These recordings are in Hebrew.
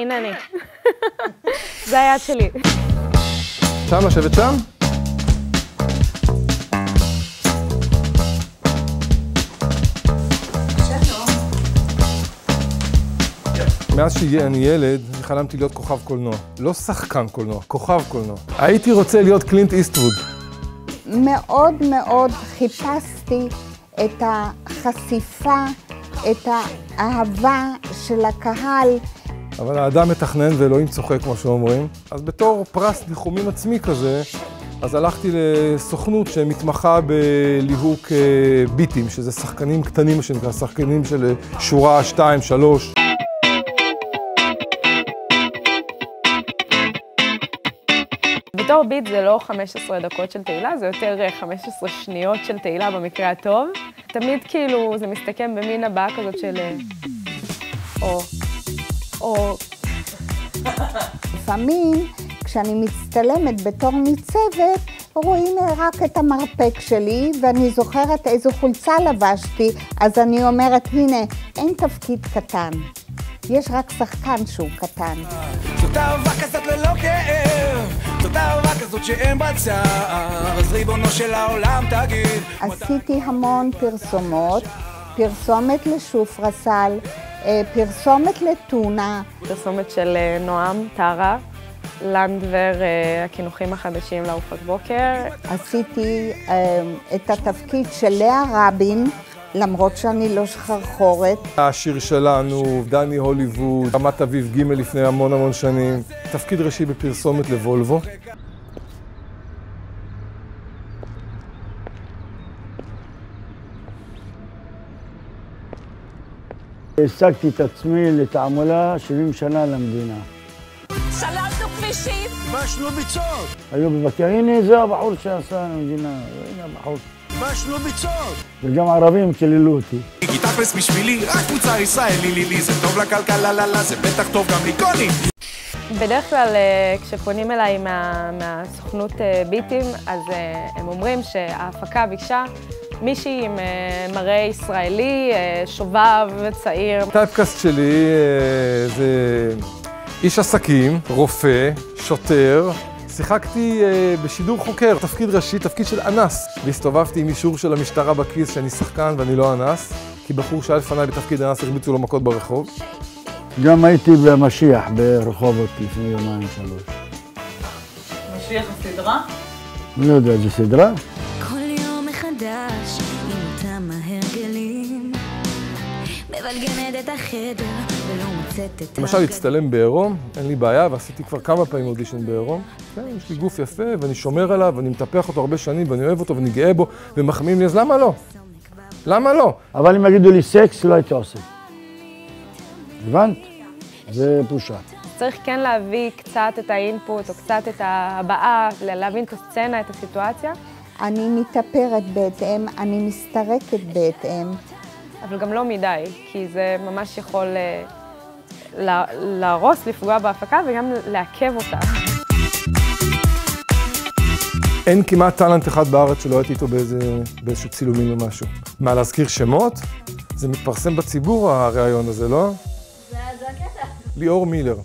הנה אני. זה היד שלי. שם, לשבת שם? מאז שאני ילד, חלמתי להיות כוכב קולנוע. לא שחקן קולנוע, כוכב קולנוע. הייתי רוצה להיות קלינט איסטווד. מאוד מאוד חיפשתי את החשיפה, את האהבה של הקהל. אבל האדם מתכנן ואלוהים צוחק, כמו שאומרים. אז בתור פרס ניחומים עצמי כזה, אז הלכתי לסוכנות שמתמחה בליהוק אה, ביטים, שזה שחקנים קטנים, מה שנקרא, שחקנים של אה, שורה 2, 3. בתור ביט זה לא 15 דקות של תהילה, זה יותר 15 שניות של תהילה במקרה הטוב. תמיד כאילו זה מסתכם במין הבעה כזאת של אה, או, או. לפעמים, כשאני מצטלמת בתור ניצבת, רואים רק את המרפק שלי, ואני זוכרת איזו חולצה לבשתי, אז אני אומרת, הנה, אין תפקיד קטן. יש רק שחקן שהוא קטן. זאת אהבה כזאת ללא כאב, זאת אהבה כזאת שאין בה צער, אז ריבונו של העולם תגיד. עשיתי המון פרסומות, פרסומת לשופרסל, אה, פרסומת לטונה. פרסומת של אה, נועם, טרה, לנדבר, אה, הקינוחים החדשים לארוחת בוקר. עשיתי את התפקיד של לאה רבין, למרות שאני לא שחרחורת. השיר שלנו, דני הוליווד, רמת אביב ג' לפני המון המון שנים. תפקיד ראשי בפרסומת לוולבו. השגתי את עצמי לתעמולה 70 שנה למדינה. סללנו כבישים. כבשנו ביצות, היו בבקר, הנה זה הבחור שעשה למדינה, הנה הבחור. כבשנו ביצות. וגם ערבים קיללו אותי. כי תכלס בשבילי, רק מוצר ישראלי לי לי, זה טוב לכלכלה, לה לה, זה בטח טוב גם לקוני. בדרך כלל אה, כשפונים אליי מה, מהסוכנות אה, ביטים, אז אה, הם אומרים שההפקה ביקשה מישהי עם אה, מראה ישראלי, אה, שובב, צעיר. הטייפקאסט שלי אה, זה איש עסקים, רופא, שוטר. שיחקתי בשידור חוקר, תפקיד ראשי, תפקיד של אנס. והסתובבתי עם אישור של המשטרה בכיס שאני שחקן ואני לא אנס, כי בחור שהיה לפניי בתפקיד אנס הרביצו לו מכות ברחוב. גם הייתי במשיח ברחובות לפני יומיים שלוש. משיח הסדרה? אני לא יודע, זו סדרה? מחדש עם אותם ההרגלים מבלגנת את החדר ולא מוצאת את למשל, להצטלם בעירום, אין לי בעיה, ועשיתי כבר כמה פעמים אודישן בעירום. כן, יש לי גוף יפה, ואני שומר עליו, ואני מטפח אותו הרבה שנים, ואני אוהב אותו, ואני גאה בו, ומחמיאים לי, אז למה לא? למה לא? אבל אם יגידו לי סקס, לא הייתי עושה. הבנת? זה בושה. צריך כן להביא קצת את האינפוט, או קצת את ההבעה, להבין את הסצנה, את הסיטואציה, אני מתאפרת בהתאם, אני מסתרקת בהתאם. אבל גם לא מדי, כי זה ממש יכול אה, לה- להרוס, לפגוע בהפקה וגם לעכב אותה. אין כמעט טאלנט אחד בארץ שלא הייתי איתו באיזה, באיזשהו צילומים או משהו. מה, להזכיר שמות? זה מתפרסם בציבור, הריאיון הזה, לא? זה הקטע. ליאור מילר.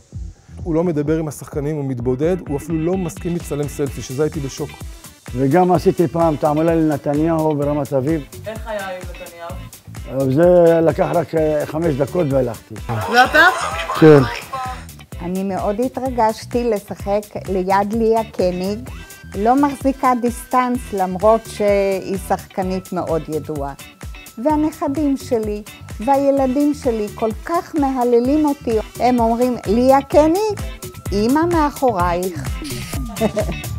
הוא לא מדבר עם השחקנים, הוא מתבודד, הוא אפילו לא מסכים להצטלם סלפי, שזה הייתי בשוק. וגם עשיתי פעם תעמולה לנתניהו ברמת אביב. איך היה עם נתניהו? זה לקח רק אה, חמש דקות והלכתי. ואתה? כן. אני מאוד התרגשתי לשחק ליד ליה קניג. לא מחזיקה דיסטנס למרות שהיא שחקנית מאוד ידועה. והנכדים שלי והילדים שלי כל כך מהללים אותי. הם אומרים, ליה קניג, אימא מאחורייך.